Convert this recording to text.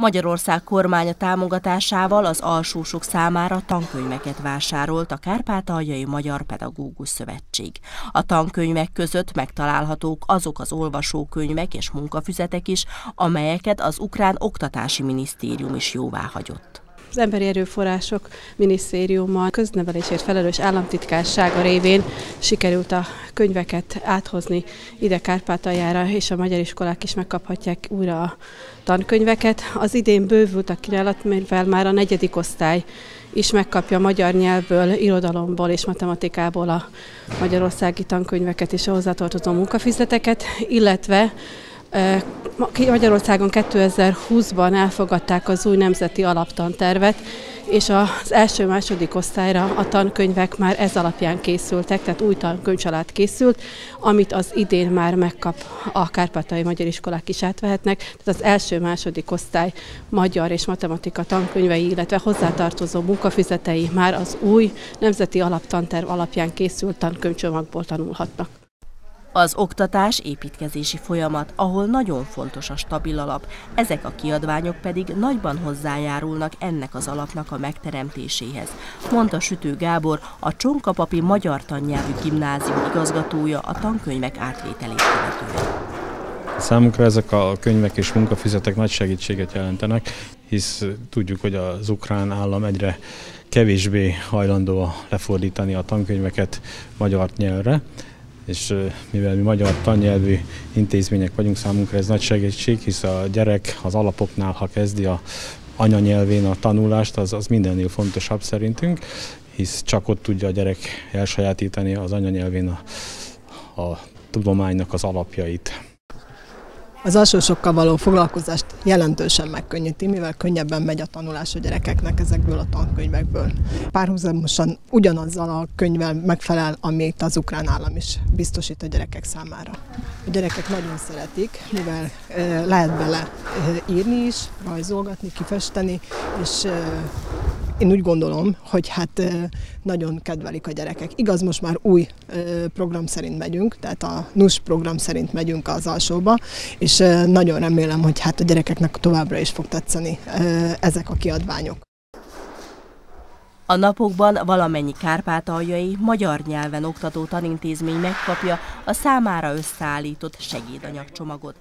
Magyarország kormánya támogatásával az alsósok számára tankönyveket vásárolt a Kárpátaljai Magyar Pedagógus Szövetség. A tankönyvek között megtalálhatók azok az olvasókönyvek és munkafüzetek is, amelyeket az Ukrán Oktatási Minisztérium is jóvá hagyott. Az Emberi Erőforrások Minisztériuma köznevelésért felelős államtitkársága révén sikerült a könyveket áthozni ide Kárpátaljára, és a magyar iskolák is megkaphatják újra a tankönyveket. Az idén bővült a kínálat, mivel már a negyedik osztály is megkapja magyar nyelvből, irodalomból és matematikából a magyarországi tankönyveket és a hozzátartozó munkafizeteket, illetve Magyarországon 2020-ban elfogadták az új nemzeti alaptantervet, és az első-második osztályra a tankönyvek már ez alapján készültek, tehát új tankönyvcsalád készült, amit az idén már megkap a kárpátai magyar iskolák is átvehetnek, tehát az első-második osztály magyar és matematika tankönyvei, illetve hozzátartozó munkafizetei már az új nemzeti alaptanterv alapján készült tankönyvcsomagból tanulhatnak. Az oktatás építkezési folyamat, ahol nagyon fontos a stabil alap, ezek a kiadványok pedig nagyban hozzájárulnak ennek az alapnak a megteremtéséhez, mondta Sütő Gábor, a Csonkapapi Magyar Tannyelvű Gimnázium igazgatója a tankönyvek átvételét követően. Számunkra ezek a könyvek és munkafizetek nagy segítséget jelentenek, hisz tudjuk, hogy az ukrán állam egyre kevésbé hajlandó lefordítani a tankönyveket magyar nyelvre és mivel mi magyar tannyelvű intézmények vagyunk, számunkra ez nagy segítség, hisz a gyerek az alapoknál, ha kezdi a anyanyelvén a tanulást, az, az mindennél fontosabb szerintünk, hisz csak ott tudja a gyerek elsajátítani az anyanyelvén a, a tudománynak az alapjait. Az alsósokkal való foglalkozást jelentősen megkönnyíti, mivel könnyebben megy a tanulás a gyerekeknek ezekből a tankönyvekből. Párhuzamosan ugyanazzal a könyvvel megfelel, amit az ukrán állam is biztosít a gyerekek számára. A gyerekek nagyon szeretik, mivel lehet bele írni is, rajzolgatni, kifesteni, és én úgy gondolom, hogy hát nagyon kedvelik a gyerekek. Igaz, most már új program szerint megyünk, tehát a NUS program szerint megyünk az alsóba, és nagyon remélem, hogy hát a gyerekeknek továbbra is fog tetszeni ezek a kiadványok. A napokban valamennyi kárpátaljai magyar nyelven oktató tanintézmény megkapja a számára összeállított segédanyagcsomagot.